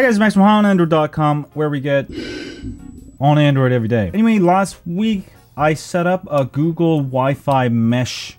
Hi guys, Max from OnAndroid.com where we get on Android every day. Anyway, last week I set up a Google Wi-Fi mesh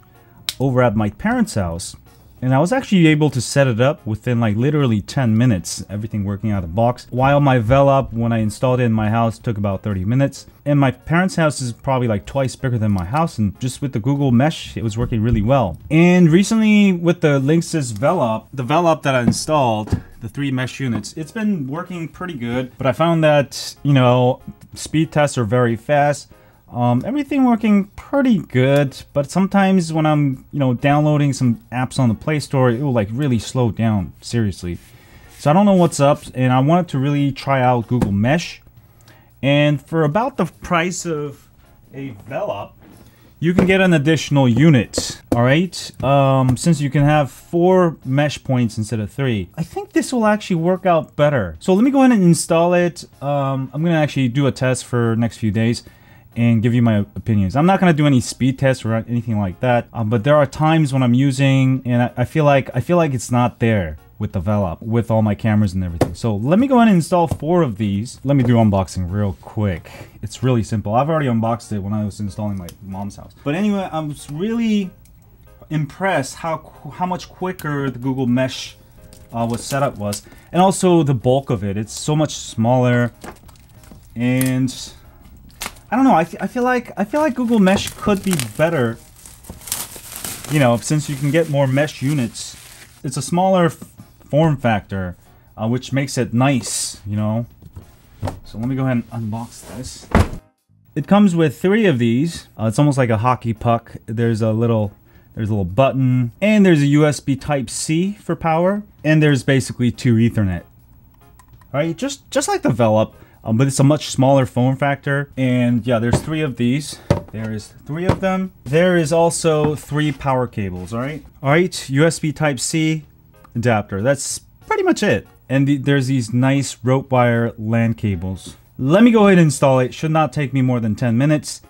over at my parents' house and I was actually able to set it up within like literally 10 minutes, everything working out of the box. While my Velop, when I installed it in my house, took about 30 minutes. And my parents' house is probably like twice bigger than my house, and just with the Google Mesh, it was working really well. And recently, with the Linksys Velop, the Velop that I installed, the three mesh units, it's been working pretty good. But I found that, you know, speed tests are very fast. Um, everything working pretty good, but sometimes when I'm, you know, downloading some apps on the Play Store, it will like really slow down, seriously. So I don't know what's up, and I wanted to really try out Google Mesh. And for about the price of a Velop, you can get an additional unit, all right? Um, since you can have four mesh points instead of three. I think this will actually work out better. So let me go ahead and install it. Um, I'm gonna actually do a test for next few days and give you my opinions. I'm not going to do any speed tests or anything like that, um, but there are times when I'm using and I, I, feel like I feel like it's not there with the Velop with all my cameras and everything. So let me go ahead and install four of these. Let me do unboxing real quick. It's really simple. I've already unboxed it when I was installing my mom's house. But anyway, I'm really impressed how how much quicker the Google Mesh uh, was set up was, and also the bulk of it. It's so much smaller, and I don't know. I, I feel like I feel like Google Mesh could be better. You know, since you can get more mesh units, it's a smaller form factor, uh, which makes it nice. You know. So let me go ahead and unbox this. It comes with three of these. Uh, it's almost like a hockey puck. There's a little there's a little button, and there's a USB Type C for power, and there's basically two Ethernet. All right, just just like the Velop, um, but it's a much smaller form factor. And yeah, there's three of these. There is three of them. There is also three power cables, all right? All right, USB Type-C adapter. That's pretty much it. And the, there's these nice rope wire LAN cables. Let me go ahead and install it. Should not take me more than 10 minutes.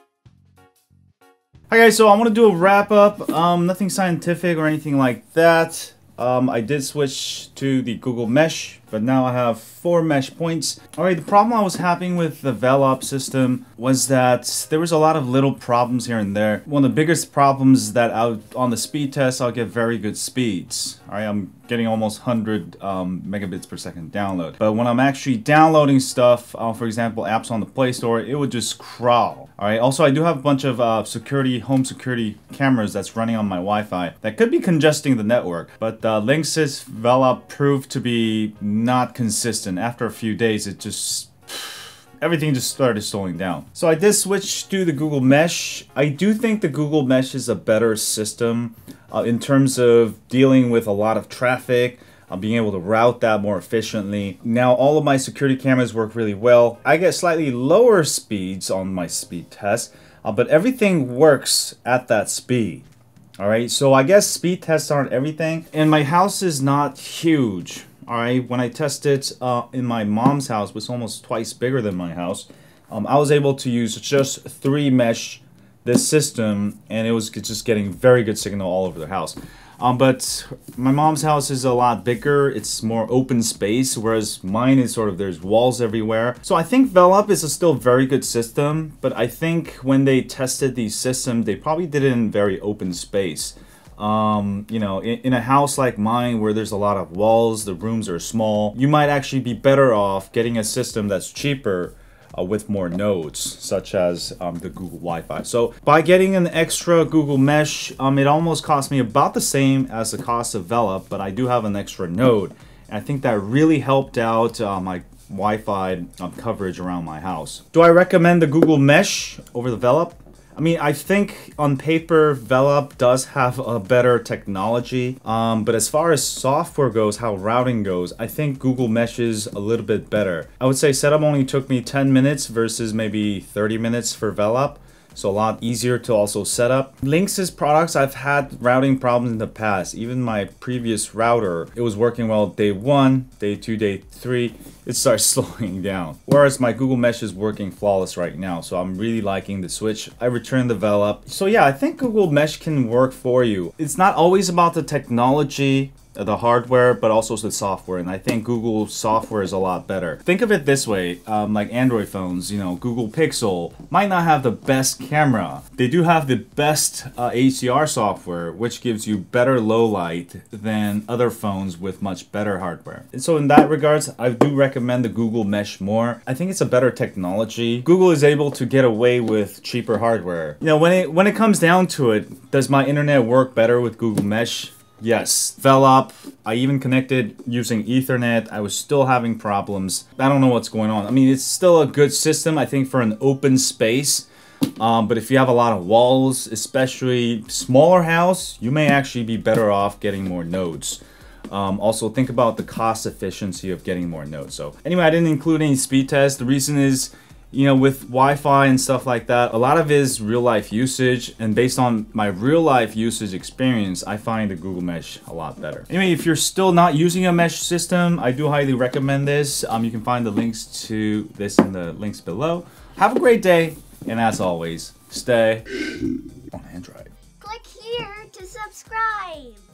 Hi guys, so I want to do a wrap up. Um, nothing scientific or anything like that. Um, I did switch to the Google Mesh but now I have four mesh points. Alright, the problem I was having with the Velop system was that there was a lot of little problems here and there. One of the biggest problems that out on the speed test, I'll get very good speeds. Alright, I'm getting almost 100 um, megabits per second download. But when I'm actually downloading stuff, uh, for example, apps on the Play Store, it would just crawl. Alright, also I do have a bunch of uh, security, home security cameras that's running on my Wi-Fi that could be congesting the network. But uh, Linksys Velop proved to be not consistent. After a few days, it just everything just started slowing down. So I did switch to the Google Mesh. I do think the Google Mesh is a better system uh, in terms of dealing with a lot of traffic, uh, being able to route that more efficiently. Now all of my security cameras work really well. I get slightly lower speeds on my speed test, uh, but everything works at that speed. All right, so I guess speed tests aren't everything. And my house is not huge. Alright, when I tested uh, in my mom's house, was almost twice bigger than my house, um, I was able to use just three mesh this system, and it was just getting very good signal all over the house. Um, but my mom's house is a lot bigger. It's more open space, whereas mine is sort of there's walls everywhere. So I think Velop is a still very good system, but I think when they tested these systems, they probably did it in very open space. Um, you know, in, in, a house like mine where there's a lot of walls, the rooms are small, you might actually be better off getting a system that's cheaper uh, with more nodes, such as um, the Google Wi-Fi. So by getting an extra Google Mesh, um, it almost cost me about the same as the cost of Velop, but I do have an extra node. And I think that really helped out uh, my Wi-Fi um, coverage around my house. Do I recommend the Google Mesh over the Velop? I mean, I think on paper, Velop does have a better technology. Um, but as far as software goes, how routing goes, I think Google Mesh is a little bit better. I would say setup only took me 10 minutes versus maybe 30 minutes for Velop so a lot easier to also set up. Linksys products, I've had routing problems in the past. Even my previous router, it was working well day one, day two, day three, it starts slowing down. Whereas my Google Mesh is working flawless right now, so I'm really liking the switch. I returned the Velop. So yeah, I think Google Mesh can work for you. It's not always about the technology, the hardware, but also the software. And I think Google software is a lot better. Think of it this way, um, like Android phones, you know, Google Pixel might not have the best camera. They do have the best uh, HDR software, which gives you better low light than other phones with much better hardware. And so in that regards, I do recommend the Google Mesh more. I think it's a better technology. Google is able to get away with cheaper hardware. You know, when it when it comes down to it, does my internet work better with Google Mesh? Yes, Velop. I even connected using Ethernet. I was still having problems. I don't know what's going on. I mean, it's still a good system, I think, for an open space. Um, but if you have a lot of walls, especially smaller house, you may actually be better off getting more nodes. Um, also, think about the cost efficiency of getting more nodes. So anyway, I didn't include any speed tests. The reason is you know, with Wi-Fi and stuff like that, a lot of it is real life usage, and based on my real life usage experience, I find the Google Mesh a lot better. Anyway, if you're still not using a mesh system, I do highly recommend this. Um, you can find the links to this in the links below. Have a great day, and as always, stay on Android. Click here to subscribe.